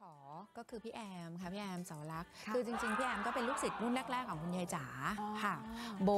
ขอก็คือพี่แอมค่ะพี่แอมเสาวรักษ์ค่ะคือจริงๆ พี่แอมก็เป็นลูกศิษย์รุ่นแรกๆของคุณยายจ๋าอ๋อค่ะ โบ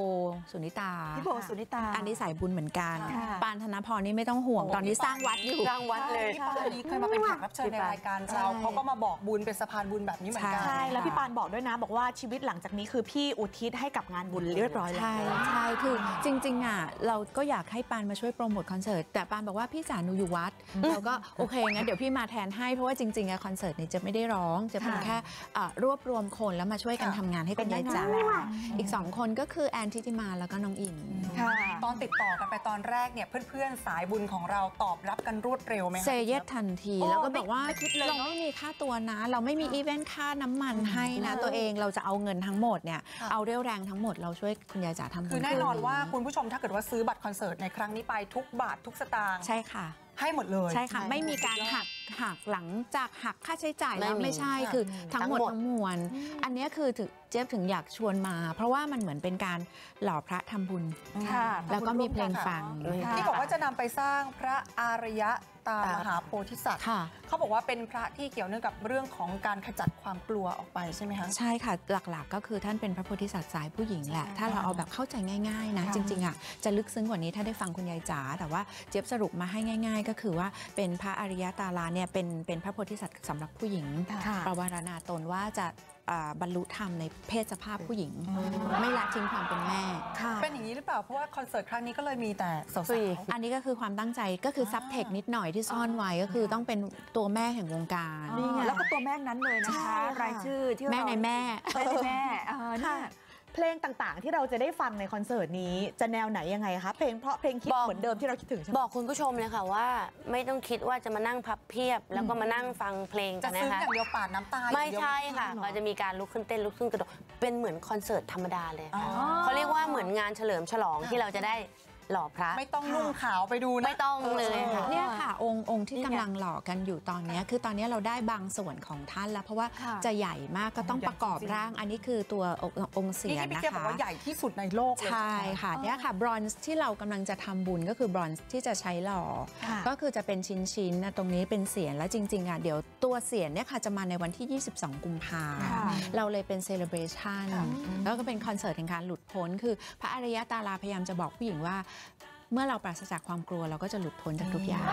สุนิตาพี่โบสุนิตา อันนี้สายบุญเหมือนกันค่ะปานธนพรนี่ไม่ต้องห่วงตอนนี้สร้างวัดอยู่สร้างวัดเลยพี่ปานนี้เคยมาเป็นแขกรับเชิญในรายการเราใช่เขาก็มาบอกบุญเป็นสะพานบุญแบบนี้เหมือนกันใช่แล้วพี่ปานบอกด้วยนะ บอกว่าชีวิตหลังจากนี้คือพี่อุทิศให้กับงานบุญเรียบร้อยแล้วใช่ใช่คือจริงๆอะเราก็อยากให้ปานมาช่วยโปรโมทคอนเสิร์ตแต่ปานบอกว่าพี่จ๋าหนูอยู่วัดเราก็โอเคงั้นเดี๋ยวพี่มาแทนให้เพราะว่าจริงๆอะคอนเสิร์ตเนี่ยจะไม่ได้ร้อง จะเป็นค่ะแค่อะรวบรวมคนแล้วมาช่วยกันค่ะทำงานให้คุณยายจ๋าเป็นนางงามอีกสองคนก็คือแอนทิติมาแล้วก็น้องอิน ค่ะตอนติดต่อกันไปตอนแรกเนี่ยเพื่อนๆสายบุญของเราตอบรับกันรวดเร็วไหมคะ say yes ทันทีโอ้แล้วก็บอกว่าไม่ไม่คิดเลยเราเนอะไม่มีค่าตัวนะ เราไม่มีอีเวนต์ค่าน้ำมันให้นะ ตัวเองเราจะเอาเงินทั้งหมดเนี่ยค่ะเอาเรี่ยวแรงทั้งหมดเราช่วยคุณยายจ๋าทำบุญคือแน่นอนว่าคือคุณผู้ชมถ้าเกิดว่าซื้อบัตรคอนเสิร์ตในครั้งนี้ไปทุกบาททุกสตางค์ใช่ค่ะ ให้หมดเลย ใช่ค่ะใช่ไม่มีการหักหักหลังจากหักค่าใช้จ่ายแล้วไม่มีไม่ใช่ค่ะคือทั้งหมดทั้งหมดทั้งมวลอันเนี้ยคือถึงเจี๊ยบถึงอยากชวนมา เพราะว่ามันเหมือนเป็นการหล่อพระทำบุญค่ะแล้วก็มีเพลงฟังค่ะที่บอกว่าจะนำไปสร้างพระอารยะ ตามมหาโพธิสัตว์ค่ะเขาบอกว่าเป็นพระที่เกี่ยวเนื่องกับเรื่องของการขจัดความกลัวออกไปใช่ไหมคะใช่ค่ะหลักๆ ก็คือท่านเป็นพระโพธิสัตว์สายผู้หญิงแหละถ้าเราเอาแบบเข้าใจง่ายๆนะค่ะจริงๆอะจะลึกซึ้งกว่านี้ถ้าได้ฟังคุณยายจ๋าแต่ว่าเจี๊ยบสรุปมาให้ง่าย ๆ ก็คือว่าเป็นพระอริยตาลาเนี่ยเป็นเป็นพระโพธิสัตว์สำหรับผู้หญิงค่ะประวารณาตนว่าจะอ่า บรรลุธรรมในเพศสภาพผู้หญิง ไม่ละทิ้งความเป็นแม่ค่ะเป็นอย่างนี้หรือเปล่า เพราะว่าคอนเสิร์ตครั้งนี้ก็เลยมีแต่สาวผู้หญิงๆอันนี้ก็คือความตั้งใจก็คือซับเทคนิดหน่อยที่ซ่อนไว้ก็คือต้องเป็นตัวแม่แห่งวงการนี่ไงแล้วก็ตัวแม่นั้นเลยนะคะใช่ค่ะรายชื่อที่แม่ในแม่แม่ในแม่ เออเนี่ยเพลงต่างๆ ที่เราจะได้ฟังในคอนเสิร์ตนี้จะแนวไหนยังไงคะเพลงเพราะเพลงคิดบอก เหมือนเดิมที่เราคิดถึงใช่ไหมบอกคุณผู้ชมเลยค่ะว่า ไม่ต้องคิดว่าจะมานั่งพับเพียบ แล้วก็มานั่งฟังเพลงจะกันนะซึ้งคะอย่างเดียวปาดน้ำตาไม่อย่างเดียวใช่ค่ะหรอเราจะมีการลุกขึ้นเต้นลุกขึ้นกระโดดเป็นเหมือนคอนเสิร์ตธรรมดาเลยค่ะอ๋อเขาเรียกว่าเหมือนงานเฉลิมฉลองที่เราจะได้ หล่อพระ ไม่ต้องนุ่งขาวไปดูนะ ไม่ต้องเลยค่ะ เนี่ยค่ะองค์องค์ที่นี่ไงกำลังหล่อกันอยู่ตอนเนี้ยคือตอนเนี้ยเราได้บางส่วนของท่านแล้ว เพราะว่าค่ะจะใหญ่มากก็ต้องใหญ่ประกอบจริงร่าง อันนี้คือตัวองค์องค์เสีนี่ยที่พี่นะเจี๊ยบบอกคะ ว่าใหญ่ที่สุดในโลกเลย ใช่ค่ะเนี่ยค่ะบรอนซ์ที่เรากำลังจะทำบุญก็คือบรอนซ์ที่จะใช้หล่อ ค่ะ ก็คือจะเป็นชิ้นๆนะตรงนี้เป็นเศียรแล้วจริงๆอะเดี๋ยวตัวเศียรเนี่ยค่ะจะมาในวันที่ 22 กุมภาค่ะเราเลยเป็น celebration แล้วก็เป็นคอนเสิร์ตแห่งการหลุดพ้น คือพระอริยตาราพยายามจะบอกผู้หญิงว่าเมื่อเราปราศจากความกลัวเราก็จะหลุดพ้นจากทุกอย่าง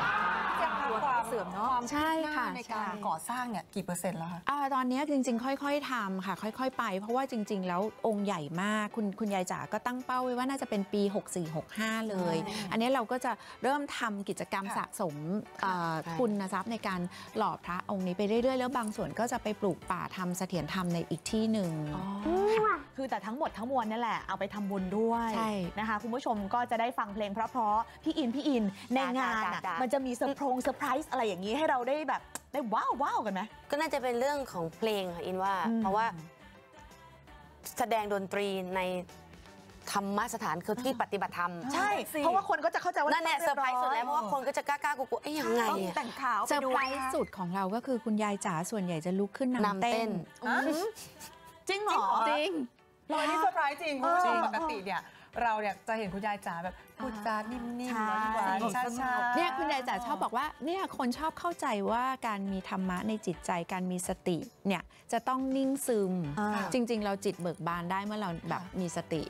เจี๊ยบคะความเสื่อมเนอะความใช่ค่ะคืบหน้าในการก่อสร้างเนี่ยกี่เปอร์เซ็นต์แล้วคะอาตอนนี้จริง ๆ ค่อย ๆทำค่ะ ค่อย ๆ ไป เพราะว่าจริง ๆ แล้วองค์ใหญ่มากคุณคุณยายจ๋าก็ตั้งเป้าไว้ว่าน่าจะเป็นปี 64-65 เลย อันนี้เราก็จะเริ่มทำกิจกรรมค่ะสะสมเอ่อใช่ทุนทรัพย์ในการหล่อพระองค์นี้ไปเรื่อยๆ แล้วบางส่วนก็จะไปปลูกป่าทำเสถียรธรรมในอีกที่หนึ่งคือแต่ทั้งหมดทั้งมวลนี่แหละเอาไปทำบุญด้วยใช่นะคะคุณผู้ชมก็จะได้ฟังเพลงเพราะๆพี่อินพี่อินในงานจ้าอะจ้าจ้ามันมันจะมีเซอร์ไพรส์เซอร์ไพรส์อะไรอย่างนี้ให้เราได้แบบได้ว้าวว้าวกันไหมก็น่าจะเป็นเรื่องของเพลงค่ะอินว่าอืมเพราะว่า แสดงดนตรีในธรรมสถานคือที่ปฏิบัติธรรม ใช่ เพราะว่าคนก็จะเข้าใจว่านั่นแหละเซอร์ไพรส์สุดแล้วเพราะว่าคนก็จะกล้าๆกลัวๆเอ๊ยยังไงต้องอะแต่งขาวเซอร์ไปดูไพรส์สุดของเราก็คือคุณยายจ๋าส่วนใหญ่จะลุกขึ้นนำนำเต้นเต้น จริงเหรอจริงเราอันนี้เซอร์ไพรส์จริงคุณผู้ชมเออปกติเนี่ยเราเนี่ยจะเห็นคุณยายจ๋าแบบพูดจานิ่มใช่ๆหวานๆช้าๆเนี่ยคุณยายจ๋าชอบบอกว่าเนี่ยคนชอบเข้าใจว่าการมีธรรมะในจิตใจการมีสติเนี่ยจะต้องนิ่งซึมอ่าจริง ๆ เราจิตเบิกบานได้เมื่อเราแบบมีสติ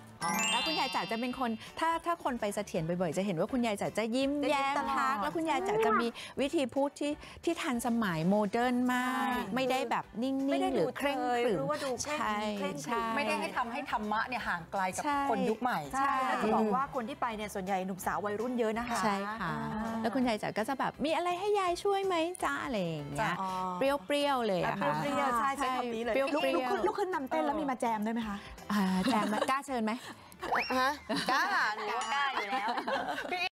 แล้วคุณยายจ๋าจะเป็นคนถ้าถ้าคนไปเสถียรบ่อยๆ จะเห็นว่าคุณยายจ๋าจะยิ้มจะยิ้มแย้มตลอด ทักแล้วคุณยายจ๋าจะมีวิธีพูดที่ที่ทันสมัยโมเดิร์นมากใช่ไม่ได้แบบนิ่งไม่ได้ๆหรือเคร่งดูเชยขรึม หรือว่าดูเคร่งใช่เคร่งขรึม ใช่ ไม่ได้ให้ทำให้ธรรมะเนี่ยห่างไกลกับใช่ คนยุคใหม่ ใช่แล้วจะบอกว่าคนที่ไปเนี่ยส่วนใหญ่หนุ่มสาววัยรุ่นเยอะนะคะใช่ค่ะ อ่าแล้วคุณยายจ๋าก็จะแบบมีอะไรให้ยายช่วยไหมจ้าอะไรอย่างเงี้ยอ๋อ เปรี้ยวๆเลยอะค่ะ เปรี้ยวๆใช่ใช้คำนี้เลยเปรี้ยวลุกๆลุกขึ้นลุกขึ้นนำเต้นแล้วมีมาแจมด้วยไหมคะ อ่าแจมมากล้าเชิญไหมฮะกล้าหนูว่ากล้าอยู่แล้ว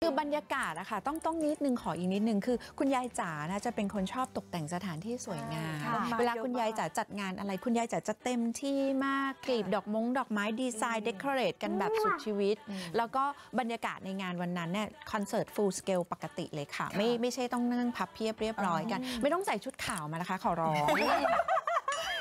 คือบรรยากาศอะค่ะต้องต้องนิดนึงขออีกนิดนึงคือ คุณยายจ๋านะจะเป็นคนชอบตกแต่งสถานที่สวยงามค่ะเวลาคุณยายจ๋าจัดงานอะไร คุณยายจ๋าจะเต็มที่มากกลีบดอกมงดอกไม้ design decorate กันแบบสุดชีวิต แล้วก็บรรยากาศในงานวันนั้นเนี่ยคอนเสิร์ต full scale ปกติเลยค่ะ ไม่ไม่ใช่ต้องนั่งพับเพียบเรียบร้อยกัน ไม่ต้องใส่ชุดขาวมานะคะ ขอร้อง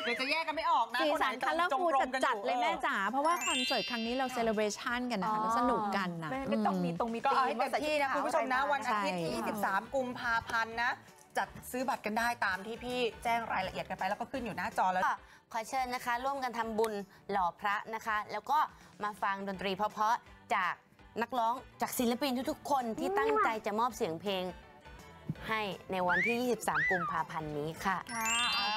เดี๋ยวจะแยกกันไม่ออกนะสีสันคคัลไหเลอร์จงฟูกรมกันอจัดๆเลยแม่ออจ๋าเพราะว่าคอนเสิร์ตครั้งนี้เราเซเลบรชันกันนะคะแล้วสนุกกันนะไม่ไม่ต้องมีตรงมีก็ตีเอาให้เต็มที่นะคุณผู้ชมนะวันอาทิตย์ใช่ที่ 23 กุมภาพันธ์นะจัดซื้อบัตรกันได้ตามที่พี่แจ้งรายละเอียดกันไปแล้วก็ขึ้นอยู่หน้าจอแล้วก็ขอเชิญนะคะ ร่วมกันทำบุญหล่อพระนะคะ แล้วก็มาฟังดนตรีเพราะๆจากนักร้องจากศิลปินทุกๆ คนที่ตั้งใจจะมอบเสียงเพลงให้ในวันที่ 23 กุมภาพันธ์นี้ค่ะ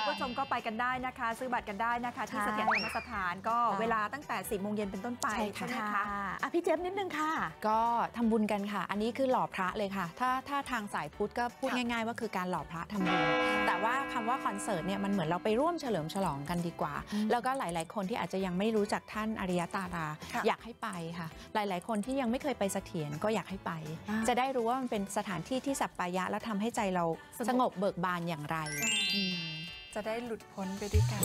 ค่ะอ่าคุณผู้ชมก็ไปกันได้นะคะ ซื้อบัตรกันได้นะคะ ที่ใช่เสถียรธรรมสถานก็เวลาตั้งแต่10โมงเย็นเป็นต้นไปใช่ค่ะไหมคะอะพี่เจฟนิดนึงค่ะ ก็ทำบุญกันค่ะ อันนี้คือหล่อพระเลยค่ะ ถ้าถ้าทางสายพุทธก็พูดง่าย ๆ ว่าคือการหล่อพระทำบุญแต่ว่าคำว่าคอนเสิร์ตเนี่ยมันเหมือนเราไปร่วมเฉลิมฉลองกันดีกว่า แล้วก็หลายๆ คนที่อาจจะยังไม่รู้จักท่านอริยตาราค่ะอยากให้ไปค่ะ หลายๆ คนที่ยังไม่เคยไปเสถียรก็อยากให้ไปอ่าจะได้รู้ว่ามันเป็นสถานที่ที่สัปปายะแล้วทำให้ใจเราสงบเบิกบานอย่างไรอืม จะได้หลุดพ้นไปด้วยกัน